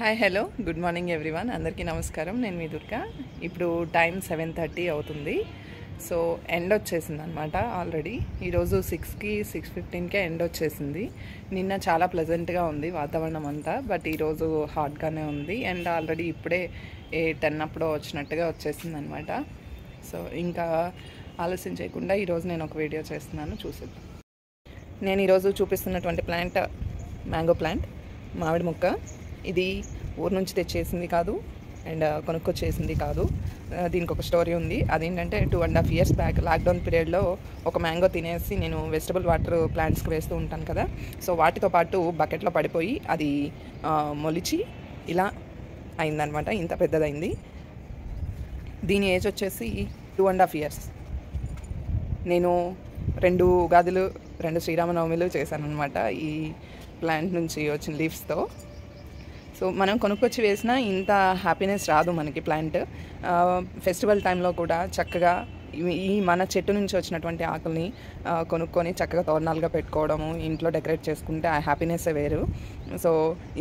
Hi hello good morning everyone అందరికీ నమస్కారం నేను మీ దుర్గా ఇప్పుడు టైం సెవెన్ థర్టీ అవుతుంది సో ఎండ్ వచ్చేసింది అనమాట ఆల్రెడీ ఈరోజు సిక్స్కి సిక్స్ ఫిఫ్టీన్కే ఎండ్ వచ్చేసింది నిన్న చాలా ప్లెజెంట్గా ఉంది వాతావరణం అంతా బట్ ఈరోజు హాట్గానే ఉంది అండ్ ఆల్రెడీ ఇప్పుడే ఏ టెన్ అప్పుడు వచ్చినట్టుగా వచ్చేసింది అనమాట సో ఇంకా ఆలస్యం చేయకుండా ఈరోజు నేను ఒక వీడియో చేస్తున్నాను చూసేద్దాం నేను ఈరోజు చూపిస్తున్నటువంటి ప్లాంట్ మ్యాంగో ప్లాంట్ మామిడి మొక్క ఇది ఊరు నుంచి తెచ్చేసింది కాదు అండ్ కొనుక్కొచ్చేసింది కాదు. దీనికి ఒక స్టోరీ ఉంది. అదేంటంటే two and half years back lockdown పీరియడ్లో ఒక మ్యాంగో తినేసి నేను వెజిటబుల్ వాటర్ ప్లాంట్స్కి వేస్తూ ఉంటాను కదా. సో వాటితో పాటు బకెట్లో పడిపోయి అది మొలిచి ఇలా అయిందనమాట. ఇంత పెద్దదైంది. దీని ఏజ్ వచ్చేసి టూ అండ్ హాఫ్ ఇయర్స్. నేను రెండు ఉగాదులు రెండు శ్రీరామనవమిలు చేశాను అనమాట ఈ ప్లాంట్ నుంచి వచ్చిన లీవ్స్తో. సో మనం కొనుక్కొచ్చి వేసినా ఇంత హ్యాపీనెస్ రాదు మనకి ప్లాంట్ ఫెస్టివల్ టైంలో కూడా చక్కగా ఈ మన చెట్టు నుంచి వచ్చినటువంటి ఆకుల్ని కొనుక్కొని చక్కగా తోరణాలుగా పెట్టుకోవడము ఇంట్లో డెకరేట్ చేసుకుంటే ఆ హ్యాపీనెస్ వేరు. సో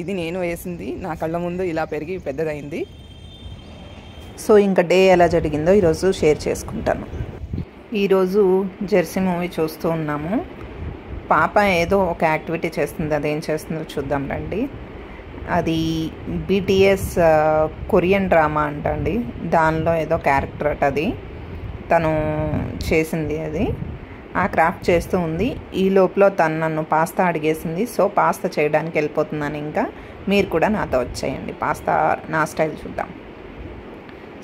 ఇది నేను వేసింది నా కళ్ళ ముందు ఇలా పెరిగి పెద్దదైంది. సో ఇంకా డే ఎలా జరిగిందో ఈరోజు షేర్ చేసుకుంటాను. ఈరోజు జెర్సీ మూవీ చూస్తూ ఉన్నాము. పాప ఏదో ఒక యాక్టివిటీ చేస్తుంది అదేం చేస్తుందో చూద్దాం రండి. అది బీటీఎస్ కొరియన్ డ్రామా అంటండి. దానిలో ఏదో క్యారెక్టర్ అట అది. తను చేసింది అది. ఆ క్రాఫ్ట్ చేస్తూ ఉంది. ఈ లోపల తను నన్ను పాస్తా అడిగేసింది. సో పాస్తా చేయడానికి వెళ్ళిపోతున్నాను ఇంకా. మీరు కూడా నాతో వచ్చేయండి. పాస్తా నా స్టైల్ చూద్దాం.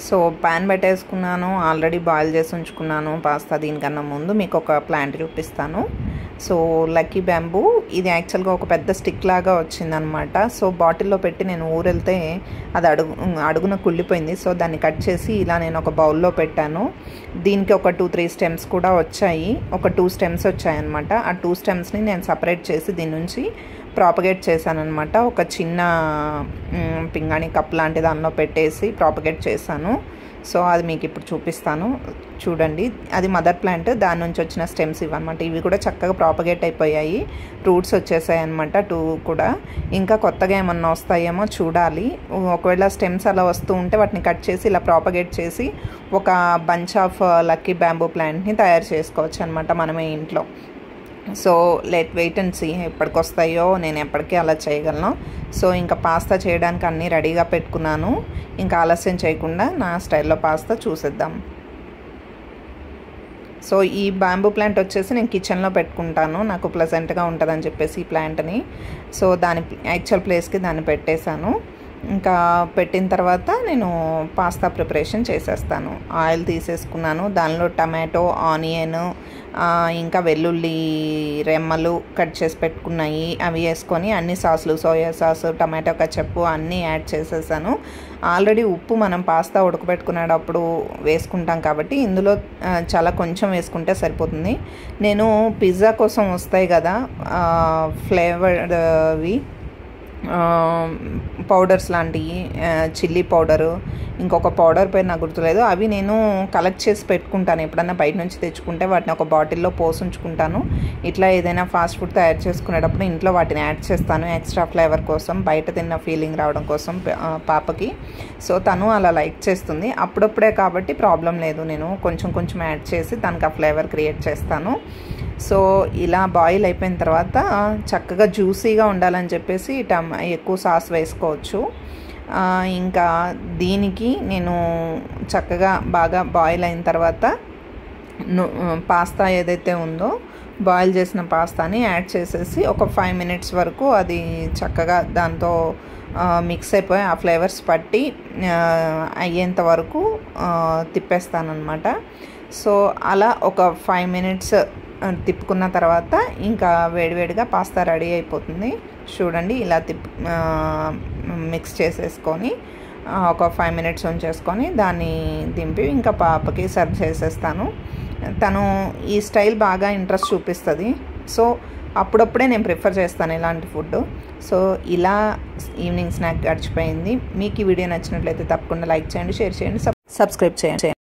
సో ప్యాన్ పెట్టేసుకున్నాను. ఆల్రెడీ బాయిల్ చేసి ఉంచుకున్నాను. పాస్తా దీనికన్నా ముందు మీకు ఒక ప్లాంట్ చూపిస్తాను. So lucky bamboo. ఇది యాక్చువల్గా ఒక పెద్ద స్టిక్ లాగా వచ్చిందనమాట. సో బాటిల్లో పెట్టి నేను ఊరెళ్తే అది అడుగు అడుగున కుళ్ళిపోయింది. సో దాన్ని కట్ చేసి ఇలా నేను ఒక బౌల్లో పెట్టాను. దీనికి ఒక టూ త్రీ స్టెమ్స్ కూడా వచ్చాయి. ఒక టూ స్టెమ్స్ వచ్చాయన్నమాట. ఆ టూ స్టెమ్స్ని నేను సపరేట్ చేసి దీని నుంచి ప్రాపగేట్ చేశానమాట ఒక చిన్న పింగాణి కప్ లాంటి దానిలో పెట్టేసి ప్రాపగేట్ చేశాను. సో అది మీకు ఇప్పుడు చూపిస్తాను. చూడండి. అది మదర్ ప్లాంట్ దాని నుంచి వచ్చిన స్టెమ్స్ ఇవన్నమాట. ఇవి కూడా చక్కగా ప్రాపగేట్ అయిపోయాయి. రూట్స్ వచ్చేసాయి అనమాట టూ కూడా. ఇంకా కొత్తగా ఏమన్నా వస్తాయేమో చూడాలి. ఒకవేళ స్టెమ్స్ అలా వస్తూ ఉంటే వాటిని కట్ చేసి ఇలా ప్రాపగేట్ చేసి ఒక బంచ్ ఆఫ్ లక్కీ బ్యాంబూ ప్లాంట్ని తయారు చేసుకోవచ్చు అనమాట మనమే ఇంట్లో. So let wait and see ఎప్పటికి వస్తాయో నేను ఎప్పటికీ అలా చేయగలను. సో ఇంకా పాస్తా చేయడానికి అన్నీ రెడీగా పెట్టుకున్నాను. ఇంకా ఆలస్యం చేయకుండా నా స్టైల్లో పాస్తా చూసేద్దాం. సో ఈ బ్యాంబూ ప్లాంట్ వచ్చేసి నేను కిచెన్లో పెట్టుకుంటాను. నాకు ప్లజెంట్గా ఉంటుందని చెప్పేసి ఈ ప్లాంట్ని. సో దాని యాక్చువల్ ప్లేస్కి దాన్ని పెట్టేశాను. ఇంకా పెట్టిన తర్వాత నేను పాస్తా ప్రిపరేషన్ చేసేస్తాను. ఆయిల్ తీసేసుకున్నాను. దానిలో టమాటో ఆనియన్ ఇంకా వెల్లుల్లి రెమ్మలు కట్ చేసి పెట్టుకున్నాయి. అవి వేసుకొని అన్ని సాసులు సోయా సాస్ టమాటో కచప్పు అన్నీ యాడ్ చేసేసాను. ఆల్రెడీ ఉప్పు మనం పాస్తా ఉడకబెట్టుకునేటప్పుడు వేసుకుంటాం కాబట్టి ఇందులో చాలా కొంచెం వేసుకుంటే సరిపోతుంది. నేను పిజ్జా కోసం వస్తాయి కదా ఫ్లేవర్వి పౌడర్స్ లాంటివి చిల్లీ పౌడరు ఇంకొక పౌడర్ పేరు నాకు గుర్తులేదు. అవి నేను కలెక్ట్ చేసి పెట్టుకుంటాను. ఎప్పుడన్నా బయట నుంచి తెచ్చుకుంటే వాటిని ఒక బాటిల్లో పోసి ఉంచుకుంటాను. ఇట్లా ఏదైనా ఫాస్ట్ ఫుడ్ తయారు చేసుకునేటప్పుడు ఇంట్లో వాటిని యాడ్ చేస్తాను. ఎక్స్ట్రా ఫ్లేవర్ కోసం బయట తిన్న ఫీలింగ్ రావడం కోసం పాపకి. సో తను అలా లైక్ చేస్తుంది. అప్పుడప్పుడే కాబట్టి ప్రాబ్లం లేదు. నేను కొంచెం కొంచెం యాడ్ చేసి తనకు ఆ ఫ్లేవర్ క్రియేట్ చేస్తాను. సో ఇలా బాయిల్ అయిపోయిన తర్వాత చక్కగా జ్యూసీగా ఉండాలని చెప్పేసి టమ్ ఎక్కువ సాస్ వేసుకోవచ్చు. ఇంకా దీనికి నేను చక్కగా బాగా బాయిల్ అయిన తర్వాత పాస్తా ఏదైతే ఉందో బాయిల్ చేసిన పాస్తాని యాడ్ చేసేసి ఒక ఫైవ్ మినిట్స్ వరకు అది చక్కగా దాంతో మిక్స్ అయిపోయి ఆ ఫ్లేవర్స్ పట్టి అయ్యేంత వరకు తిప్పేస్తానమాట సో అలా ఒక ఫైవ్ మినిట్స్ తిప్పుకున్న తర్వాత ఇంకా వేడివేడిగా పాస్తా రెడీ అయిపోతుంది. చూడండి ఇలా తిప్ మిక్స్ చేసేసుకొని ఒక ఫైవ్ మినిట్స్ ఉంచేసుకొని దాన్ని దింపి ఇంకా పాపకి సర్వ్ చేసేస్తాను. తను ఈ స్టైల్ బాగా ఇంట్రెస్ట్ చూపిస్తుంది. సో అప్పుడప్పుడే నేను ప్రిఫర్ చేస్తాను ఇలాంటి ఫుడ్ సో ఇలా ఈవినింగ్ స్నాక్ గడిచిపోయింది. మీకు ఈ వీడియో నచ్చినట్లయితే తప్పకుండా లైక్ చేయండి షేర్ చేయండి సబ్- సబ్స్క్రైబ్ చేయండి.